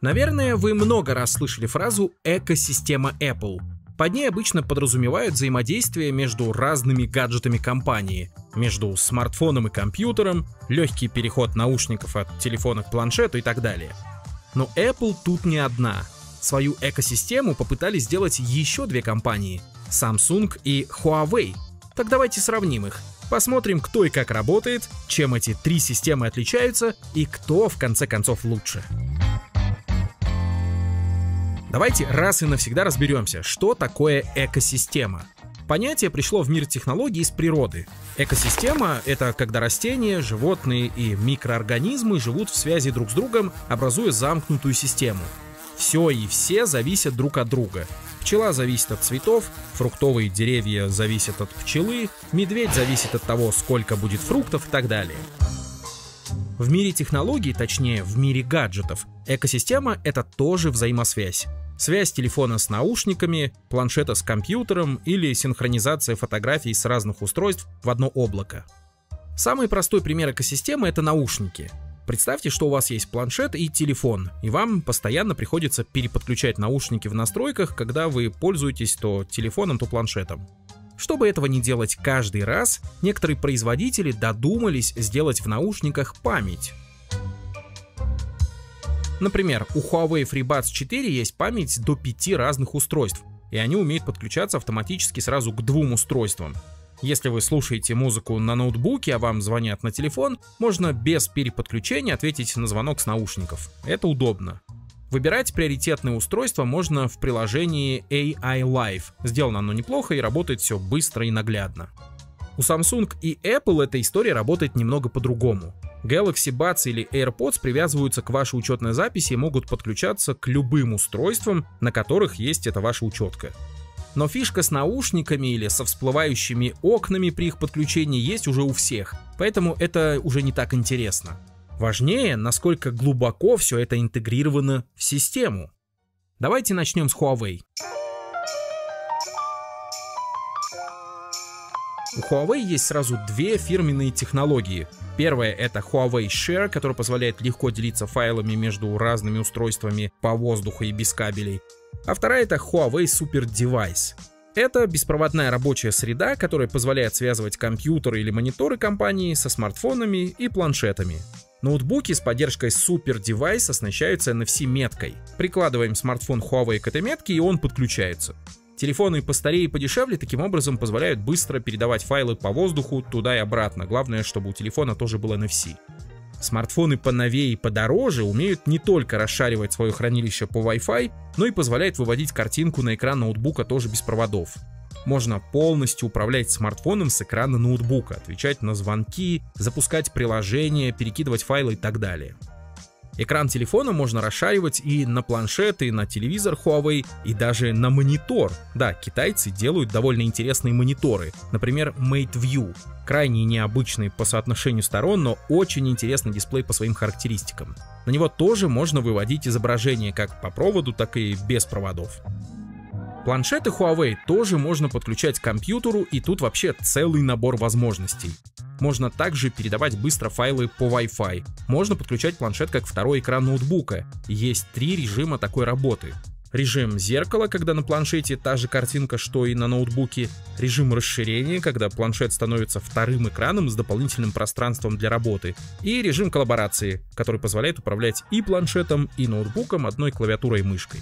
Наверное, вы много раз слышали фразу «экосистема Apple». Под ней обычно подразумевают взаимодействие между разными гаджетами компании, между смартфоном и компьютером, легкий переход наушников от телефона к планшету и так далее. Но Apple тут не одна. Свою экосистему попытались сделать еще две компании — Samsung и Huawei. Так давайте сравним их. Посмотрим, кто и как работает, чем эти три системы отличаются и кто в конце концов лучше. Давайте раз и навсегда разберемся, что такое экосистема. Понятие пришло в мир технологий из природы. Экосистема — это когда растения, животные и микроорганизмы живут в связи друг с другом, образуя замкнутую систему. Все и все зависят друг от друга. Пчела зависит от цветов, фруктовые деревья зависят от пчелы, медведь зависит от того, сколько будет фруктов и так далее. В мире технологий, точнее в мире гаджетов, экосистема — это тоже взаимосвязь. Связь телефона с наушниками, планшета с компьютером или синхронизация фотографий с разных устройств в одно облако. Самый простой пример экосистемы — это наушники. Представьте, что у вас есть планшет и телефон, и вам постоянно приходится переподключать наушники в настройках, когда вы пользуетесь то телефоном, то планшетом. Чтобы этого не делать каждый раз, некоторые производители додумались сделать в наушниках память. Например, у Huawei FreeBuds 4 есть память до 5 разных устройств, и они умеют подключаться автоматически сразу к двум устройствам. Если вы слушаете музыку на ноутбуке, а вам звонят на телефон, можно без переподключения ответить на звонок с наушников. Это удобно. Выбирать приоритетное устройство можно в приложении AI Live. Сделано оно неплохо и работает все быстро и наглядно. У Samsung и Apple эта история работает немного по-другому. Galaxy Buds или AirPods привязываются к вашей учетной записи и могут подключаться к любым устройствам, на которых есть эта ваша учетка. Но фишка с наушниками или со всплывающими окнами при их подключении есть уже у всех, поэтому это уже не так интересно. Важнее, насколько глубоко все это интегрировано в систему. Давайте начнем с Huawei. У Huawei есть сразу две фирменные технологии. Первая — это Huawei Share, который позволяет легко делиться файлами между разными устройствами по воздуху и без кабелей. А вторая — это Huawei Super Device. Это беспроводная рабочая среда, которая позволяет связывать компьютеры или мониторы компании со смартфонами и планшетами. Ноутбуки с поддержкой Super Device оснащаются NFC-меткой. Прикладываем смартфон Huawei к этой метке, и он подключается. Телефоны постарее и подешевле таким образом позволяют быстро передавать файлы по воздуху туда и обратно. Главное, чтобы у телефона тоже был NFC. Смартфоны поновее и подороже умеют не только расшаривать свое хранилище по Wi-Fi, но и позволяют выводить картинку на экран ноутбука тоже без проводов. Можно полностью управлять смартфоном с экрана ноутбука, отвечать на звонки, запускать приложения, перекидывать файлы и так далее. Экран телефона можно расшаривать и на планшет, и на телевизор Huawei, и даже на монитор. Да, китайцы делают довольно интересные мониторы, например, Mate View. Крайне необычный по соотношению сторон, но очень интересный дисплей по своим характеристикам. На него тоже можно выводить изображение как по проводу, так и без проводов. Планшеты Huawei тоже можно подключать к компьютеру, и тут вообще целый набор возможностей. Можно также передавать быстро файлы по Wi-Fi. Можно подключать планшет как второй экран ноутбука. Есть три режима такой работы. Режим зеркала, когда на планшете та же картинка, что и на ноутбуке. Режим расширения, когда планшет становится вторым экраном с дополнительным пространством для работы. И режим коллаборации, который позволяет управлять и планшетом, и ноутбуком одной клавиатурой и мышкой.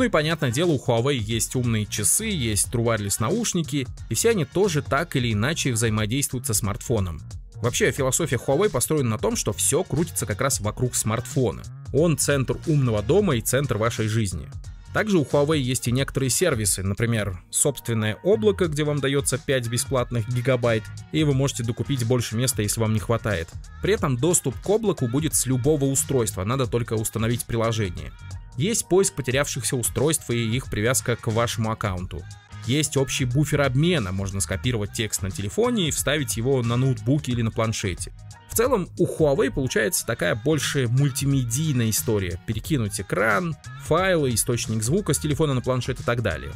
Ну и понятное дело, у Huawei есть умные часы, есть Wireless наушники, и все они тоже так или иначе взаимодействуют со смартфоном. Вообще, философия Huawei построена на том, что все крутится как раз вокруг смартфона. Он центр умного дома и центр вашей жизни. Также у Huawei есть и некоторые сервисы, например, собственное облако, где вам дается 5 бесплатных гигабайт, и вы можете докупить больше места, если вам не хватает. При этом доступ к облаку будет с любого устройства, надо только установить приложение. Есть поиск потерявшихся устройств и их привязка к вашему аккаунту. Есть общий буфер обмена, можно скопировать текст на телефоне и вставить его на ноутбуке или на планшете. В целом у Huawei получается такая больше мультимедийная история. Перекинуть экран, файлы, источник звука с телефона на планшет и так далее.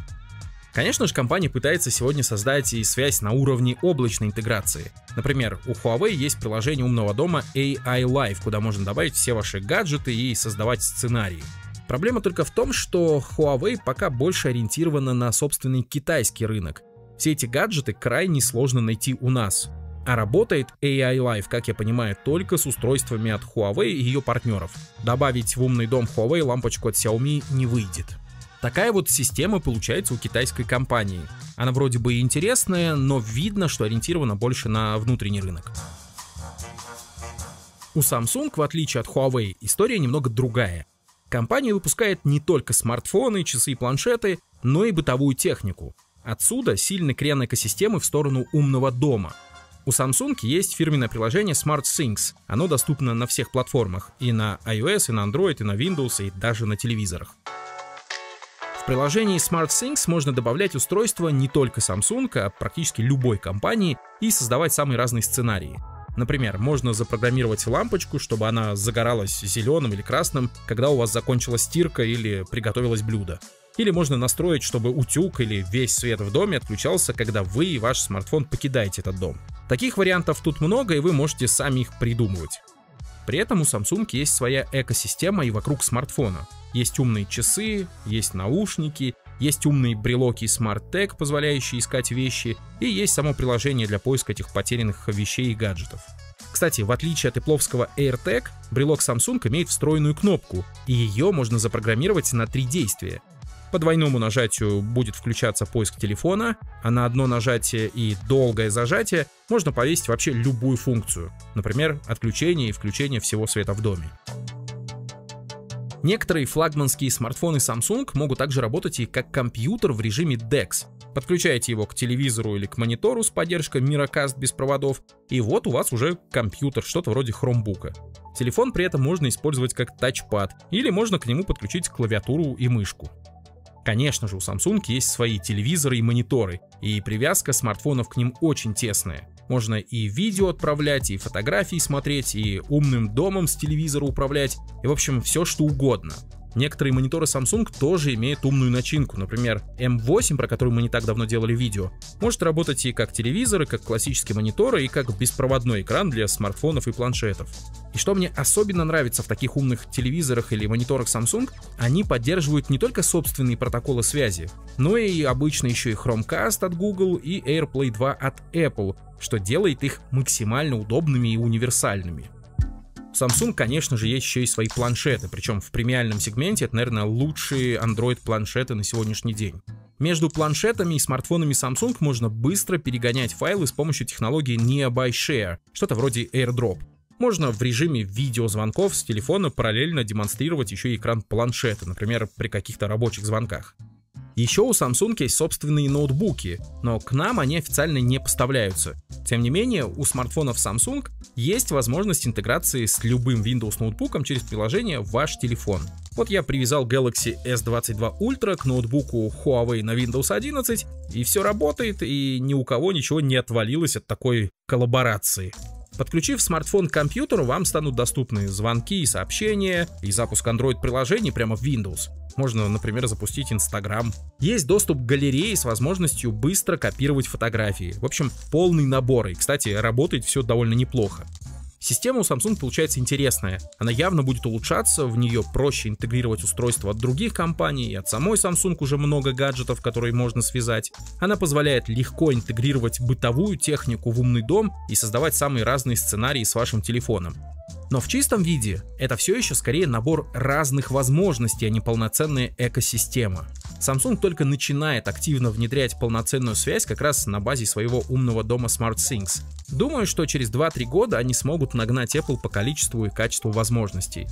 Конечно же, компания пытается сегодня создать и связь на уровне облачной интеграции. Например, у Huawei есть приложение умного дома AI Live, куда можно добавить все ваши гаджеты и создавать сценарии. Проблема только в том, что Huawei пока больше ориентирована на собственный китайский рынок. Все эти гаджеты крайне сложно найти у нас. А работает AI Life, как я понимаю, только с устройствами от Huawei и ее партнеров. Добавить в умный дом Huawei лампочку от Xiaomi не выйдет. Такая вот система получается у китайской компании. Она вроде бы интересная, но видно, что ориентирована больше на внутренний рынок. У Samsung, в отличие от Huawei, история немного другая. Компания выпускает не только смартфоны, часы и планшеты, но и бытовую технику. Отсюда сильный крен экосистемы в сторону умного дома. У Samsung есть фирменное приложение SmartThings. Оно доступно на всех платформах, и на iOS, и на Android, и на Windows, и даже на телевизорах. В приложении SmartThings можно добавлять устройства не только Samsung, а практически любой компании и создавать самые разные сценарии – Например, можно запрограммировать лампочку, чтобы она загоралась зеленым или красным, когда у вас закончилась стирка или приготовилось блюдо. Или можно настроить, чтобы утюг или весь свет в доме отключался, когда вы и ваш смартфон покидаете этот дом. Таких вариантов тут много, и вы можете сами их придумывать. При этом у Samsung есть своя экосистема и вокруг смартфона. Есть умные часы, есть наушники, есть умные брелоки Smart Tag, позволяющие искать вещи, и есть само приложение для поиска этих потерянных вещей и гаджетов. Кстати, в отличие от ипловского AirTag, брелок Samsung имеет встроенную кнопку, и ее можно запрограммировать на три действия. По двойному нажатию будет включаться поиск телефона, а на одно нажатие и долгое зажатие можно повесить вообще любую функцию, например, отключение и включение всего света в доме. Некоторые флагманские смартфоны Samsung могут также работать и как компьютер в режиме DeX. Подключаете его к телевизору или к монитору с поддержкой Miracast без проводов, и вот у вас уже компьютер, что-то вроде хромбука. Телефон при этом можно использовать как тачпад, или можно к нему подключить клавиатуру и мышку. Конечно же, у Samsung есть свои телевизоры и мониторы, и привязка смартфонов к ним очень тесная. Можно и видео отправлять, и фотографии смотреть, и умным домом с телевизора управлять, и в общем все что угодно. Некоторые мониторы Samsung тоже имеют умную начинку, например, M8, про который мы не так давно делали видео, может работать и как телевизор, и как классический монитор, и как беспроводной экран для смартфонов и планшетов. И что мне особенно нравится в таких умных телевизорах или мониторах Samsung, они поддерживают не только собственные протоколы связи, но и обычно еще и Chromecast от Google и AirPlay 2 от Apple, что делает их максимально удобными и универсальными. Samsung, конечно же, есть еще и свои планшеты, причем в премиальном сегменте это, наверное, лучшие Android-планшеты на сегодняшний день. Между планшетами и смартфонами Samsung можно быстро перегонять файлы с помощью технологии Nearby Share, что-то вроде AirDrop. Можно в режиме видеозвонков с телефона параллельно демонстрировать еще и экран планшета, например, при каких-то рабочих звонках. Еще у Samsung есть собственные ноутбуки, но к нам они официально не поставляются. Тем не менее, у смартфонов Samsung есть возможность интеграции с любым Windows ноутбуком через приложение ваш телефон. Вот я привязал Galaxy S22 Ultra к ноутбуку Huawei на Windows 11, и все работает, и ни у кого ничего не отвалилось от такой коллаборации. Подключив смартфон к компьютеру, вам станут доступны звонки и сообщения, и запуск Android-приложений прямо в Windows. Можно, например, запустить Instagram. Есть доступ к галерее с возможностью быстро копировать фотографии. В общем, полный набор. И, кстати, работает все довольно неплохо. Система у Samsung получается интересная. Она явно будет улучшаться, в нее проще интегрировать устройства от других компаний, и от самой Samsung уже много гаджетов, которые можно связать. Она позволяет легко интегрировать бытовую технику в умный дом и создавать самые разные сценарии с вашим телефоном. Но в чистом виде это все еще скорее набор разных возможностей, а не полноценная экосистема. Samsung только начинает активно внедрять полноценную связь как раз на базе своего умного дома SmartThings. Думаю, что через 2-3 года они смогут нагнать Apple по количеству и качеству возможностей.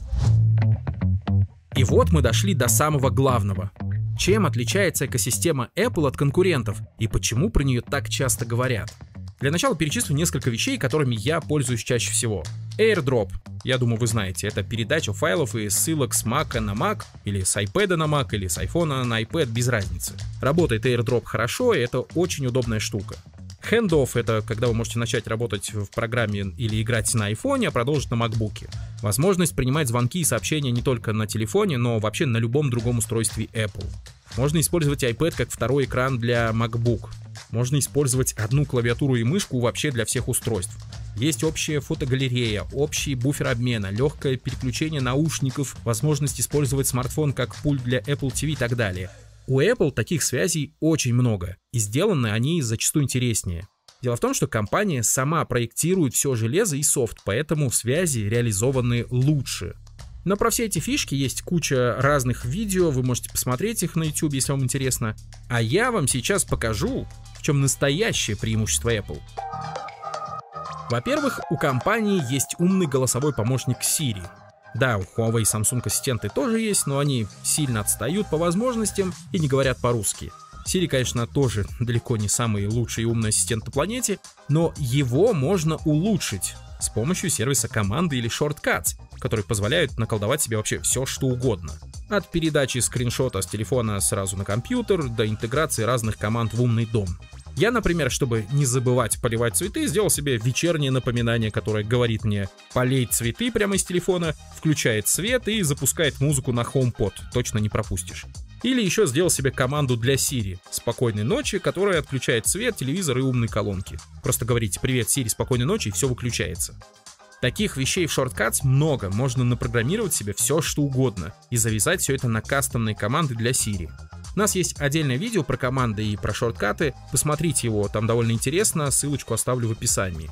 И вот мы дошли до самого главного. Чем отличается экосистема Apple от конкурентов и почему про нее так часто говорят? Для начала перечислю несколько вещей, которыми я пользуюсь чаще всего. AirDrop. Я думаю, вы знаете, это передача файлов и ссылок с Mac на Mac, или с iPad на Mac, или с iPhone на iPad, без разницы. Работает AirDrop хорошо, и это очень удобная штука. Handoff — это когда вы можете начать работать в программе или играть на iPhone, а продолжить на MacBook. Возможность принимать звонки и сообщения не только на телефоне, но вообще на любом другом устройстве Apple. Можно использовать iPad как второй экран для MacBook. Можно использовать одну клавиатуру и мышку вообще для всех устройств. Есть общая фотогалерея, общий буфер обмена, легкое переключение наушников, возможность использовать смартфон как пульт для Apple TV и так далее. У Apple таких связей очень много, и сделаны они зачастую интереснее. Дело в том, что компания сама проектирует все железо и софт, поэтому связи реализованы лучше. Но про все эти фишки есть куча разных видео, вы можете посмотреть их на YouTube, если вам интересно. А я вам сейчас покажу, в чем настоящее преимущество Apple. Во-первых, у компании есть умный голосовой помощник Siri. Да, у Huawei и Samsung ассистенты тоже есть, но они сильно отстают по возможностям и не говорят по-русски. Siri, конечно, тоже далеко не самый лучший и умный ассистент на планете, но его можно улучшить с помощью сервиса команды или Shortcuts, которые позволяют наколдовать себе вообще все, что угодно. От передачи скриншота с телефона сразу на компьютер до интеграции разных команд в умный дом. Я, например, чтобы не забывать поливать цветы, сделал себе вечернее напоминание, которое говорит мне «полей цветы» прямо из телефона, включает свет и запускает музыку на HomePod, точно не пропустишь. Или еще сделал себе команду для Siri «Спокойной ночи», которая отключает свет, телевизор и умные колонки. Просто говорите «Привет, Siri, спокойной ночи» и все выключается. Таких вещей в Shortcuts много, можно напрограммировать себе все что угодно и завязать все это на кастомные команды для Siri. У нас есть отдельное видео про команды и про шорткаты, посмотрите его, там довольно интересно, ссылочку оставлю в описании.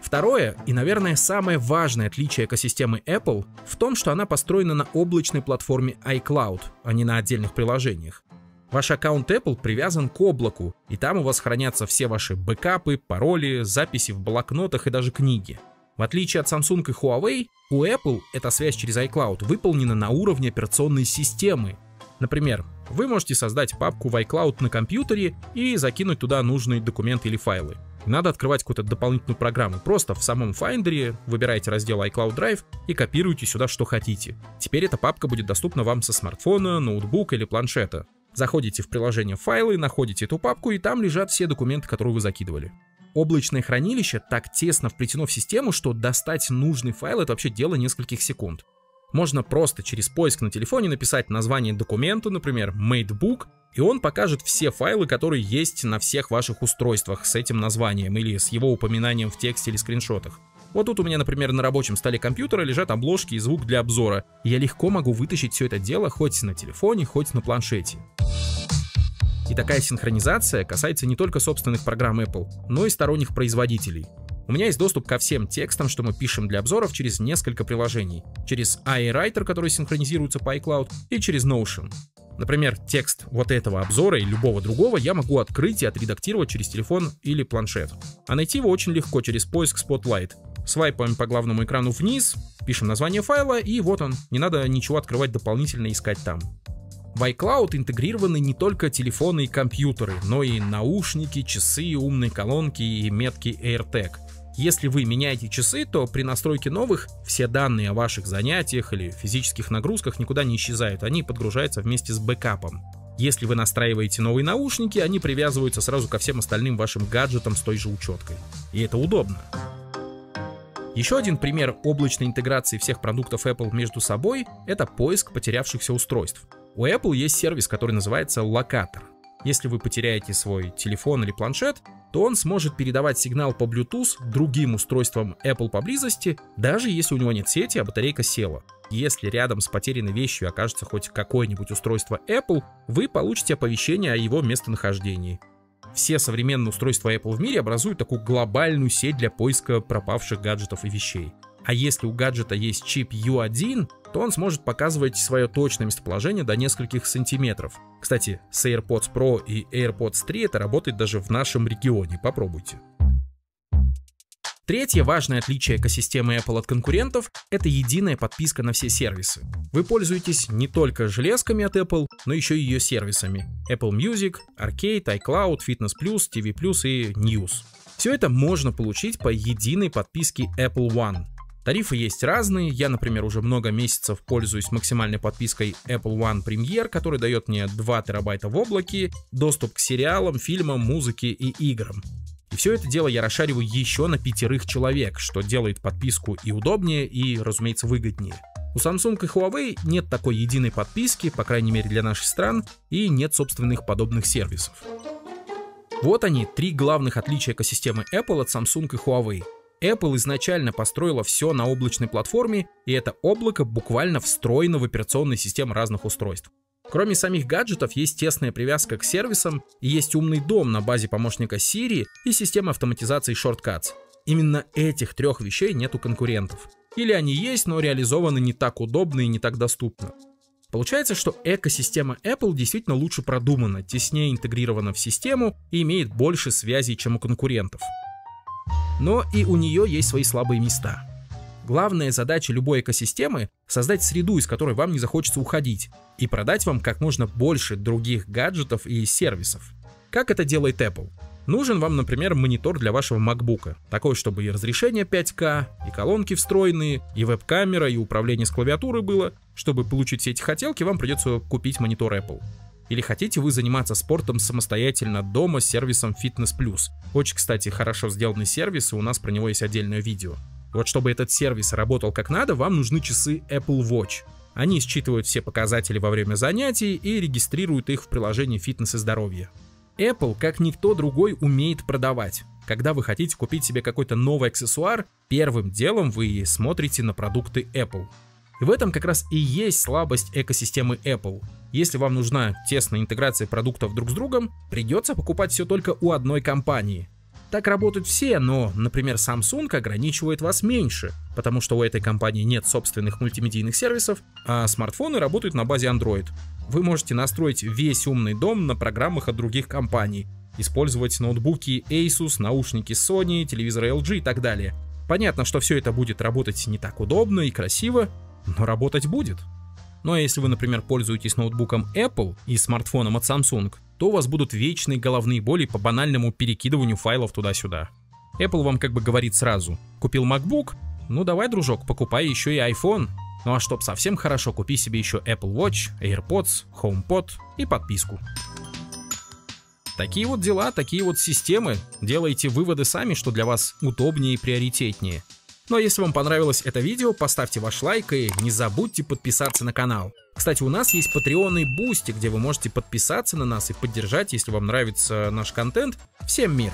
Второе и, наверное, самое важное отличие экосистемы Apple в том, что она построена на облачной платформе iCloud, а не на отдельных приложениях. Ваш аккаунт Apple привязан к облаку, и там у вас хранятся все ваши бэкапы, пароли, записи в блокнотах и даже книги. В отличие от Samsung и Huawei, у Apple эта связь через iCloud выполнена на уровне операционной системы. Например, вы можете создать папку в iCloud на компьютере и закинуть туда нужные документы или файлы. Надо открывать какую-то дополнительную программу. Просто в самом Finder выбираете раздел iCloud Drive и копируете сюда что хотите. Теперь эта папка будет доступна вам со смартфона, ноутбука или планшета. Заходите в приложение файлы, находите эту папку и там лежат все документы, которые вы закидывали. Облачное хранилище так тесно вплетено в систему, что достать нужный файл это вообще дело нескольких секунд. Можно просто через поиск на телефоне написать название документа, например, MadeBook, и он покажет все файлы, которые есть на всех ваших устройствах с этим названием или с его упоминанием в тексте или скриншотах. Вот тут у меня, например, на рабочем столе компьютера лежат обложки и звук для обзора. я легко могу вытащить все это дело хоть на телефоне, хоть на планшете. И такая синхронизация касается не только собственных программ Apple, но и сторонних производителей. У меня есть доступ ко всем текстам, что мы пишем для обзоров через несколько приложений. Через iWriter, который синхронизируется по iCloud, и через Notion. Например, текст вот этого обзора и любого другого я могу открыть и отредактировать через телефон или планшет. А найти его очень легко через поиск Spotlight. Свайпаем по главному экрану вниз, пишем название файла, и вот он. Не надо ничего открывать дополнительно искать там. В iCloud интегрированы не только телефоны и компьютеры, но и наушники, часы, умные колонки и метки AirTag. Если вы меняете часы, то при настройке новых все данные о ваших занятиях или физических нагрузках никуда не исчезают, они подгружаются вместе с бэкапом. Если вы настраиваете новые наушники, они привязываются сразу ко всем остальным вашим гаджетам с той же учеткой. И это удобно. Еще один пример облачной интеграции всех продуктов Apple между собой – это поиск потерявшихся устройств. У Apple есть сервис, который называется локатор. Если вы потеряете свой телефон или планшет, то он сможет передавать сигнал по Bluetooth другим устройствам Apple поблизости, даже если у него нет сети, а батарейка села. Если рядом с потерянной вещью окажется хоть какое-нибудь устройство Apple, вы получите оповещение о его местонахождении. Все современные устройства Apple в мире образуют такую глобальную сеть для поиска пропавших гаджетов и вещей. А если у гаджета есть чип U1, то он сможет показывать свое точное местоположение до нескольких сантиметров. Кстати, с AirPods Pro и AirPods 3 это работает даже в нашем регионе, попробуйте. Третье важное отличие экосистемы Apple от конкурентов – это единая подписка на все сервисы. Вы пользуетесь не только железками от Apple, но еще и ее сервисами – Apple Music, Arcade, iCloud, Fitness+, TV+, и News. Все это можно получить по единой подписке Apple One. Тарифы есть разные. Я, например, уже много месяцев пользуюсь максимальной подпиской Apple One Premier, который дает мне 2 терабайта в облаке, доступ к сериалам, фильмам, музыке и играм. И все это дело я расшариваю еще на пятерых человек, что делает подписку и удобнее, и, разумеется, выгоднее. У Samsung и Huawei нет такой единой подписки, по крайней мере для наших стран, и нет собственных подобных сервисов. Вот они, три главных отличия экосистемы Apple от Samsung и Huawei. Apple изначально построила все на облачной платформе, и это облако буквально встроено в операционные системы разных устройств. Кроме самих гаджетов, есть тесная привязка к сервисам, и есть умный дом на базе помощника Siri и система автоматизации Shortcuts. Именно этих трех вещей нет у конкурентов. Или они есть, но реализованы не так удобно и не так доступно. Получается, что экосистема Apple действительно лучше продумана, теснее интегрирована в систему и имеет больше связей, чем у конкурентов. Но и у нее есть свои слабые места. Главная задача любой экосистемы — создать среду, из которой вам не захочется уходить, и продать вам как можно больше других гаджетов и сервисов. Как это делает Apple? Нужен вам, например, монитор для вашего MacBook, такой, чтобы и разрешение 5К, и колонки встроенные, и веб-камера, и управление с клавиатуры было. Чтобы получить все эти хотелки, вам придется купить монитор Apple. Или хотите вы заниматься спортом самостоятельно дома с сервисом Fitness Plus? Очень, кстати, хорошо сделанный сервис, и у нас про него есть отдельное видео. Вот чтобы этот сервис работал как надо, вам нужны часы Apple Watch. Они считывают все показатели во время занятий и регистрируют их в приложении фитнес и здоровья. Apple, как никто другой, умеет продавать. Когда вы хотите купить себе какой-то новый аксессуар, первым делом вы смотрите на продукты Apple. И в этом как раз и есть слабость экосистемы Apple. Если вам нужна тесная интеграция продуктов друг с другом, придется покупать все только у одной компании. Так работают все, но, например, Samsung ограничивает вас меньше, потому что у этой компании нет собственных мультимедийных сервисов, а смартфоны работают на базе Android. Вы можете настроить весь умный дом на программах от других компаний, использовать ноутбуки Asus, наушники Sony, телевизоры LG и так далее. Понятно, что все это будет работать не так удобно и красиво, но работать будет. Ну а если вы, например, пользуетесь ноутбуком Apple и смартфоном от Samsung, то у вас будут вечные головные боли по банальному перекидыванию файлов туда-сюда. Apple вам как бы говорит сразу, купил MacBook, ну давай, дружок, покупай еще и iPhone. Ну а чтоб совсем хорошо, купи себе еще Apple Watch, AirPods, HomePod и подписку. Такие вот дела, такие вот системы. Делайте выводы сами, что для вас удобнее и приоритетнее. Ну а если вам понравилось это видео, поставьте ваш лайк и не забудьте подписаться на канал. Кстати, у нас есть Patreon и Boosty, где вы можете подписаться на нас и поддержать, если вам нравится наш контент. Всем мир!